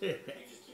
love that.